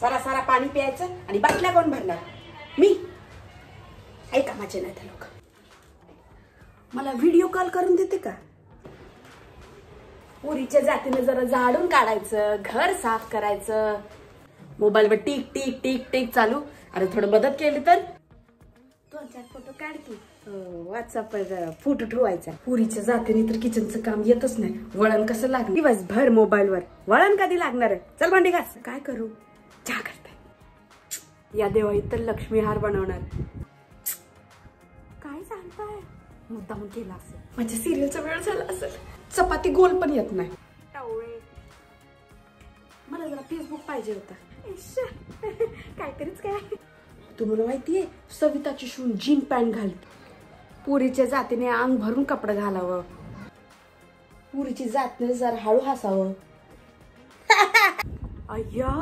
सारा सारा पाणी प्यायचं आणि बाटल्या कोण भरणार? मी. ऐका माझे नाही लोक. मला व्हिडिओ कॉल करून देते का? पुरीच्या जातीने जरा झाडून काढायचं घर साफ करायचं. मोबाईलवर टिक टिक टिक टिक चालू. अरे थोडं मदत केली तर? दोन चार फोटो काढ की. हो, व्हॉट्सअपवर फोटो ठेवायचा. पुरीच्या जातीने तर किचनचं काम येतच नाही. वळण कसं लागणार? दिवसभर मोबाईलवर. वळण कधी लागणार? आहे चल भांडी घास. काय करू? या दिवाळीत तर लक्ष्मी हार बनवणार. काय सांगताय? मुद्दाम केला असेल. माझ्या सिरियलचा वेळ झाला असेल. चपाती गोल पण येत नाही. टवळे मला जरा फेसबुक पाहिजे होता. काहीतरीच काय? तुम्हाला माहितीये सविताची शून जीन पॅन्ट घालते. पुरीच्या जातीने अंग भरून कपडे घालावं. पुरीची जातने जरा हळू हसावं. अय्या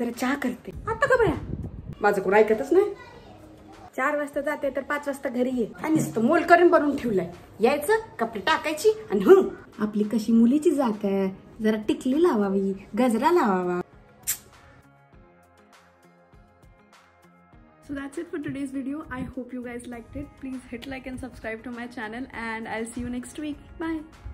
जरा चहा करते. आता का बया? माझं कोण ऐकतच नाही चार वाजता जाते तर पाच वाजता घरी ये आणि नुसतं मोल करून बनवून ठेवलंय यायचं कपडे टाकायची आणि हं आपली कशी मुलीची जात आहे जरा टिकली लावावी गजरा लावावा So that's it for today's video. I hope you guys liked it. Please hit like and subscribe to my channel and I'll see you next week. Bye.